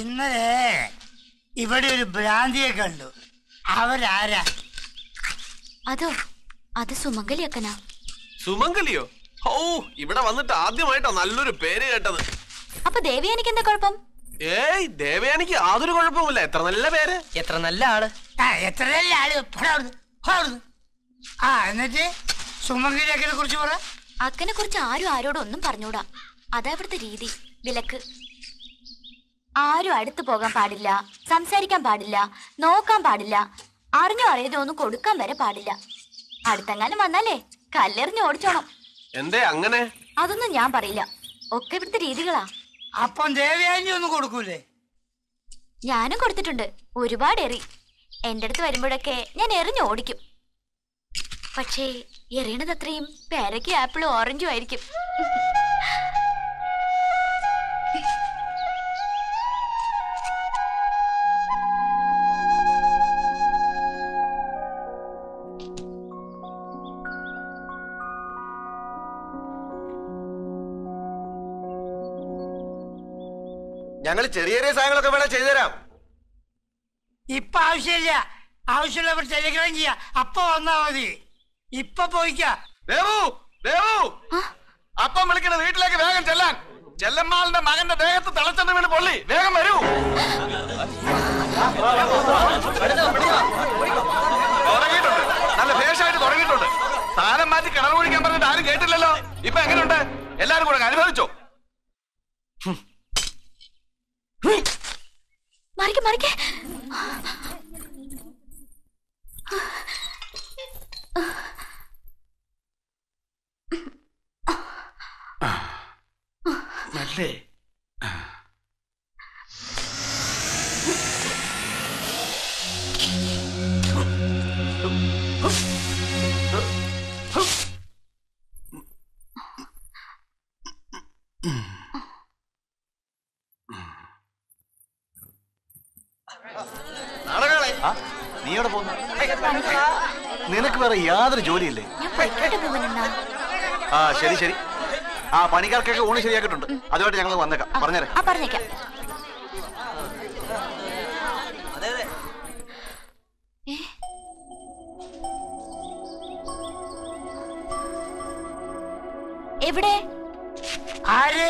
ഇന്നലെ ഇവിടെ ഒരു ഭ്രാന്തിയെ കണ്ടു. അവരാരാ? അതോ അത് സുമംഗലി അക്കനാ? സുമംഗലിയോ? ഓ ഇവിടെ വന്നിട്ട് ആദ്യമായിട്ടാ നല്ലൊരു പേര് കേട്ടത്. അപ്പൊ ദേവയാനിക്ക് എന്താ കുഴപ്പം? ഏയ് ദേവയാനിക്ക് യാതൊരു കുഴപ്പമില്ല എത്ര നല്ല പേര്? എത്ര നല്ല ആൾ? ആ എത്ര നല്ല ആൾ? പോടാ അവിടുന്ന്, പോടാ അവിടുന്ന്. ആ എന്നിട്ട് സുമംഗലിയക്കനെ കുറിച്ച് പറ. അക്കനെ കുറിച്ച് ആരും ആരോടും ഒന്നും പറഞ്ഞൂടാ. അതാ ഇവിടുത്തെ രീതി വിലക്ക്. ആരും അടുത്ത് പോകാൻ പാടില്ല സംസാരിക്കാൻ പാടില്ല നോക്കാൻ പാടില്ല. അറിഞ്ഞോ അറിയതോ ഒന്നും കൊടുക്കാൻ വരെ പാടില്ല. അടുത്തെങ്ങാനും വന്നാലേ കല്ലെറിഞ്ഞ് ഓടിച്ചോണം. എന്തേ അങ്ങനെ? അതൊന്നും ഞാൻ പറയില്ല. ഒക്കെ ഇവിടുത്തെ രീതികളാ. അപ്പം ദേവയാനി ഒന്നും കൊടുക്കൂലേ? ഞാനും കൊടുത്തിട്ടുണ്ട്. ഒരുപാട് എറി. എന്റെ അടുത്ത് വരുമ്പോഴൊക്കെ ഞാൻ എറിഞ്ഞ് ഓടിക്കും. പക്ഷേ എറിയണത് അത്രയും പേരയ്ക്കും ആപ്പിളും ഓറഞ്ചും ആയിരിക്കും. ഞങ്ങൾ ചെറിയ ചെറിയ സാധനങ്ങളൊക്കെ വേണം ചെയ്തുതരാം. ഇപ്പൊ ആവശ്യമില്ല. ആവശ്യമുള്ളവർ ടെലിഗ്രാം ചെയ്യാ. അപ്പൊ വന്നാ മതി. ഇപ്പൊ പോയിക്കാ. ദേവു ദേവു. അപ്പം വിളിക്കണ വീട്ടിലേക്ക് വേഗം ചെല്ലാൻ. ചെല്ലമ്മാളിന്റെ മകന്റെ ദേഹത്ത് തളച്ചെന്ന് വീണ് പൊള്ളി. വേഗം വരൂ. തുടങ്ങിയിട്ടുണ്ട്. നല്ല ഭേഷായിട്ട് തുടങ്ങിയിട്ടുണ്ട്. സ്ഥാനം മാറ്റി കിണർ കുഴിക്കാൻ പറഞ്ഞിട്ട് ആരും കേട്ടില്ലല്ലോ. ഇപ്പൊ എങ്ങനെയുണ്ട്? എല്ലാരും കൂടെ അനുഭവിച്ചോ. なりけ നീ എവിടെ പോകുന്നു? നിനക്ക് വേറെ യാതൊരു ജോലിയില്ലേ? ആ ശരി ശരി. ആ പണിക്കാർക്കൊക്കെ ഊണ് ശരിയാക്കിയിട്ടുണ്ട്. അതുമായിട്ട് ഞങ്ങൾ വന്നേക്കാം. പറഞ്ഞേരാം. ആ പറഞ്ഞേക്കാം? എവിടെ? ആര്?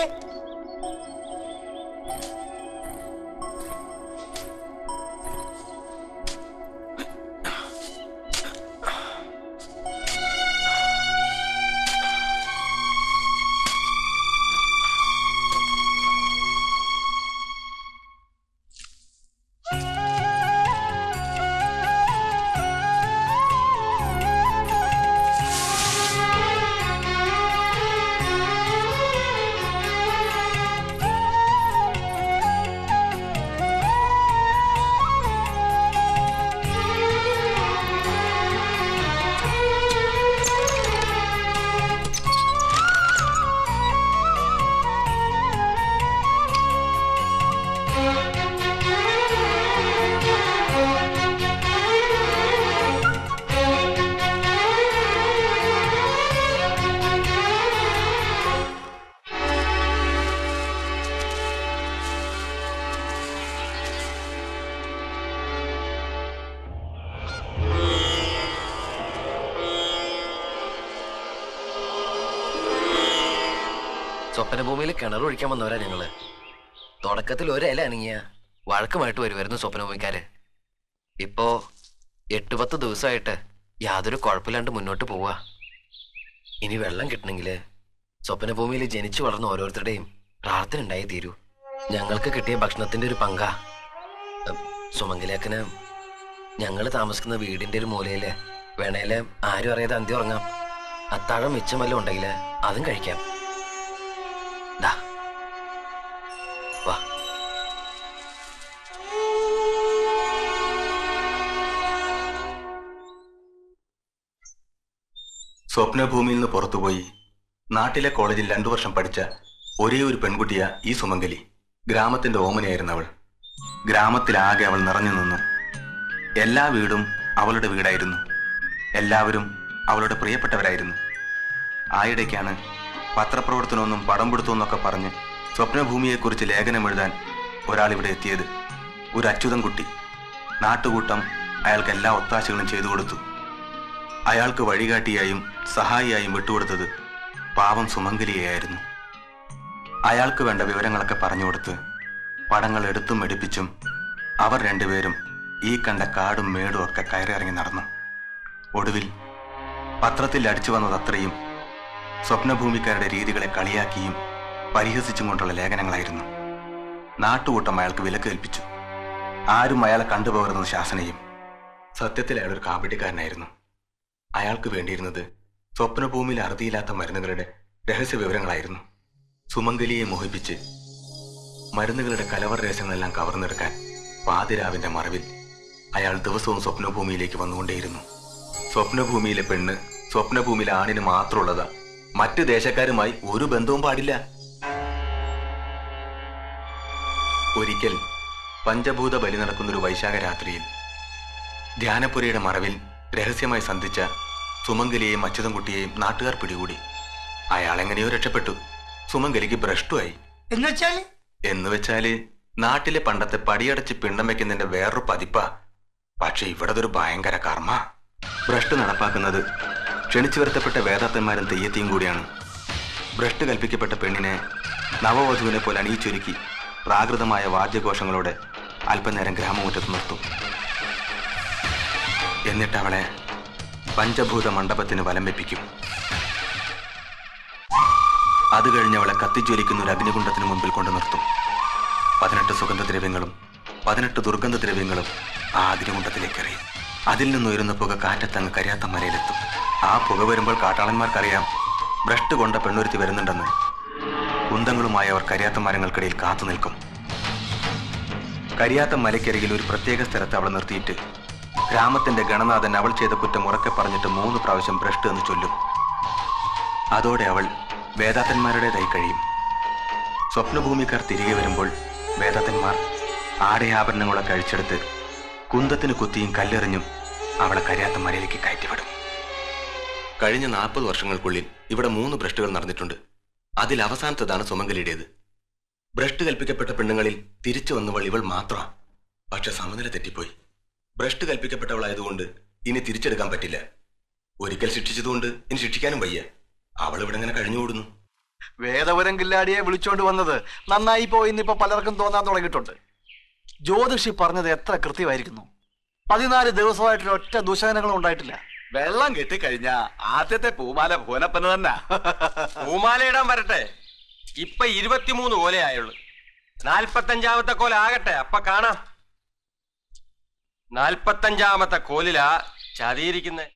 സ്വപ്നഭൂമിയിൽ കിണർ ഒഴിക്കാൻ വന്നവരാ ഞങ്ങൾ. തുടക്കത്തിൽ ഒരല അനങ്ങിയ വഴക്കുമായിട്ട് വരുമായിരുന്നു സ്വപ്നഭൂമിക്കാര് ഇപ്പോ എട്ടു പത്ത് ദിവസമായിട്ട് യാതൊരു കുഴപ്പമില്ലാണ്ട് മുന്നോട്ട് പോവാ. ഇനി വെള്ളം കിട്ടണമെങ്കിൽ സ്വപ്നഭൂമിയിൽ ജനിച്ചു വളർന്ന ഓരോരുത്തരുടെയും പ്രാർത്ഥന ഉണ്ടായി തീരൂ. ഞങ്ങൾക്ക് കിട്ടിയ ഭക്ഷണത്തിന്റെ ഒരു പങ്കാ. സുമംഗലേക്കന് ഞങ്ങൾ താമസിക്കുന്ന വീടിന്റെ ഒരു മൂലയിൽ വേണേൽ ആരും അറിയാതെ അന്തി ഉറങ്ങാം. അത്താഴം മിച്ചം വല്ലതും ഉണ്ടെങ്കിൽ അതും കഴിക്കാം. സ്വപ്നഭൂമിയിൽ നിന്ന് പുറത്തുപോയി. നാട്ടിലെ കോളേജിൽ രണ്ടു വർഷം പഠിച്ച ഒരേ ഒരു പെൺകുട്ടിയ ഈ സുമംഗലി. ഗ്രാമത്തിന്റെ ഓമനയായിരുന്നു അവൾ. ഗ്രാമത്തിലാകെ അവൾ നിറഞ്ഞു നിന്നു. എല്ലാ വീടും അവളുടെ വീടായിരുന്നു. എല്ലാവരും അവളുടെ പ്രിയപ്പെട്ടവരായിരുന്നു. ആയിടയ്ക്കാണ് പത്രപ്രവർത്തനമൊന്നും പടം പിടുത്തമെന്നൊക്കെ പറഞ്ഞ് സ്വപ്നഭൂമിയെക്കുറിച്ച് ലേഖനം എഴുതാൻ ഒരാൾ ഇവിടെ എത്തിയത് ഒരു അച്യുതൻ കുട്ടി നാട്ടുകൂട്ടം അയാൾക്ക് എല്ലാ ഒത്താശകളും ചെയ്തു കൊടുത്തു. അയാൾക്ക് വഴികാട്ടിയായും സഹായിയായും വിട്ടുകൊടുത്തത് പാവം സുമംഗലിയായിരുന്നു അയാൾക്ക് വേണ്ട വിവരങ്ങളൊക്കെ പറഞ്ഞു കൊടുത്ത് പടങ്ങൾ എടുത്തും എടുപ്പിച്ചും അവർ രണ്ടുപേരും ഈ കണ്ട കാടും മേടും ഒക്കെ കയറിയിറങ്ങി നടന്നു. ഒടുവിൽ പത്രത്തിൽ അടിച്ചു വന്നതത്രയും സ്വപ്നഭൂമിക്കാരുടെ രീതികളെ കളിയാക്കിയും പരിഹസിച്ചും കൊണ്ടുള്ള ലേഖനങ്ങളായിരുന്നു. നാട്ടുകൂട്ടം അയാൾക്ക് വിലക്ക് കൽപ്പിച്ചു ആരും അയാളെ കണ്ടുപോകരുന്നത് ശാസനയും സത്യത്തിൽ അയാൾ ഒരു കാപട്യക്കാരനായിരുന്നു. അയാൾക്ക് വേണ്ടിയിരുന്നത് സ്വപ്നഭൂമിയിൽ അറുതിയില്ലാത്ത മരുന്നുകളുടെ രഹസ്യ വിവരങ്ങളായിരുന്നു സുമംഗലിയെ മോഹിപ്പിച്ച് മരുന്നുകളുടെ കലവർ രഹസ്യങ്ങളെല്ലാം കവർന്നെടുക്കാൻ പാതിരാവിന്റെ മറവിൽ അയാൾ ദിവസവും സ്വപ്നഭൂമിയിലേക്ക് വന്നുകൊണ്ടേയിരുന്നു. സ്വപ്നഭൂമിയിലെ പെണ്ണ് സ്വപ്നഭൂമിയിലെ ആണിന് മാത്രമുള്ളതാ. മറ്റ് ദേശക്കാരുമായി ഒരു ബന്ധവും പാടില്ല. ഒരിക്കൽ പഞ്ചഭൂത ബലി നടക്കുന്നൊരു വൈശാഖ രാത്രിയിൽ ധ്യാനപുരയുടെ മറവിൽ രഹസ്യമായി സന്ധിച്ച സുമംഗലിയെയും അച്യുതൻകുട്ടിയെയും നാട്ടുകാർ പിടികൂടി. അയാൾ എങ്ങനെയോ രക്ഷപ്പെട്ടു. സുമംഗലിക്ക് ഭ്രഷ്ടുമായി എന്നുവെച്ചാൽ എന്ന് വെച്ചാൽ നാട്ടിലെ പണ്ടത്തെ പടിയടച്ച് പിണ്ടം വെക്കുന്നതിന്റെ വേറൊരു പതിപ്പാ. പക്ഷെ ഇവിടതൊരു ഭയങ്കര കർമ്മ. ഭ്രഷ്ട് നടപ്പാക്കുന്നത് ക്ഷണിച്ചു വരുത്തപ്പെട്ട വേദാത്തന്മാരും തെയ്യത്തിയും കൂടിയാണ്. ഭ്രഷ്ട് കൽപ്പിക്കപ്പെട്ട പെണ്ണിനെ നവവധുവിനെ പോലെ അണിയിച്ചൊരുക്കി പ്രാകൃതമായ വാദ്യഘോഷങ്ങളോടെ അല്പനേരം ഗ്രാമമുറ്റത്ത് നിർത്തും. എന്നിട്ട് അവളെ പഞ്ചഭൂത മണ്ഡപത്തിന് വലം വെപ്പിക്കും. അത് കഴിഞ്ഞവളെ കത്തിജ്വലിക്കുന്ന ഒരു അഗ്നികുണ്ഡത്തിന് മുമ്പിൽ കൊണ്ടു നിർത്തും. പതിനെട്ട് സുഗന്ധദ്രവ്യങ്ങളും പതിനെട്ട് ദുർഗന്ധദ്രവ്യങ്ങളും ആ അഗ്നികുണ്ഡത്തിലേക്ക് എറിയും. അതിൽ നിന്നുയരുന്ന പുക കാറ്റത്തങ്ങ് കരിയാത്ത മലയിലെത്തും ആ പുക വരുമ്പോൾ കാട്ടാളന്മാർക്കറിയാം ഭ്രഷ്ട് കൊണ്ട പെണ്ണുരുത്തി വരുന്നുണ്ടെന്ന്. കുന്തങ്ങളുമായി അവർ കരിയാത്ത മരങ്ങൾക്കിടയിൽ കാത്തു നിൽക്കും കരിയാത്ത മലയ്ക്കരികിൽ ഒരു പ്രത്യേക സ്ഥലത്ത് അവളെ നിർത്തിയിട്ട് ഗ്രാമത്തിന്റെ ഗണനാഥൻ അവൾ ചെയ്ത കുറ്റം ഉറക്കെ പറഞ്ഞിട്ട് മൂന്ന് പ്രാവശ്യം ഭ്രഷ്ട് എന്ന് ചൊല്ലും. അതോടെ അവൾ വേദാത്തന്മാരുടേതായി കഴിയും. സ്വപ്നഭൂമിക്കാർ തിരികെ വരുമ്പോൾ വേദാത്തന്മാർ ആടയാഭരണങ്ങളൊക്കെ അഴിച്ചെടുത്ത് കുന്തത്തിന് കുത്തിയും കല്ലെറിഞ്ഞും അവളെ കരിയാത്ത മലയിലേക്ക് കയറ്റിവിടും. കഴിഞ്ഞ നാൽപ്പത് വർഷങ്ങൾക്കുള്ളിൽ ഇവിടെ മൂന്ന് ഭ്രഷ്ടുകൾ നടന്നിട്ടുണ്ട്. അതിൽ അവസാനത്തതാണ് സുമംഗലിയുടേത്. ഭ്രഷ്ട് കൽപ്പിക്കപ്പെട്ട പെണ്ണുങ്ങളിൽ തിരിച്ചു വന്നവൾ ഇവൾ മാത്രമാണ് പക്ഷെ സമനില തെറ്റിപ്പോയി. ഭ്രഷ്ട് കൽപ്പിക്കപ്പെട്ടവളായതുകൊണ്ട് ഇനി തിരിച്ചെടുക്കാൻ പറ്റില്ല. ഒരിക്കൽ ശിക്ഷിച്ചതുകൊണ്ട് ഇനി ശിക്ഷിക്കാനും വയ്യ. അവൾ ഇവിടെ ഇങ്ങനെ കഴിഞ്ഞുകൂടുന്നു. വേദപുരം കില്ലാടിയെ വിളിച്ചോണ്ട് വന്നത് നന്നായി പോയി ഇന്നിപ്പോ പലർക്കും തോന്നാൻ തുടങ്ങിയിട്ടുണ്ട്. ജ്യോതിഷി പറഞ്ഞത് എത്ര കൃത്യമായിരിക്കുന്നു. പതിനാല് ദിവസമായിട്ടുള്ള ഒറ്റ ദുശകനങ്ങളും ഉണ്ടായിട്ടില്ല. വെള്ളം കെട്ടിക്കഴിഞ്ഞ ആദ്യത്തെ പൂമാല ഭുവനപ്പന് തന്നെ. പൂമാല ഇടാൻ വരട്ടെ. ഇപ്പൊ ഇരുപത്തിമൂന്ന് കോലയായുള്ളു നാൽപ്പത്തഞ്ചാമത്തെ കോല ആകട്ടെ അപ്പൊ കാണാം. നാൽപ്പത്തഞ്ചാമത്തെ കോലിലാ ചതിയിരിക്കുന്നത്